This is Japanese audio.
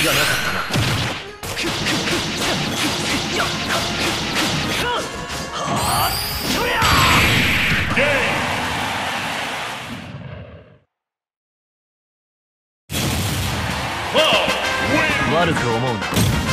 隙がなかったな。悪く思うな。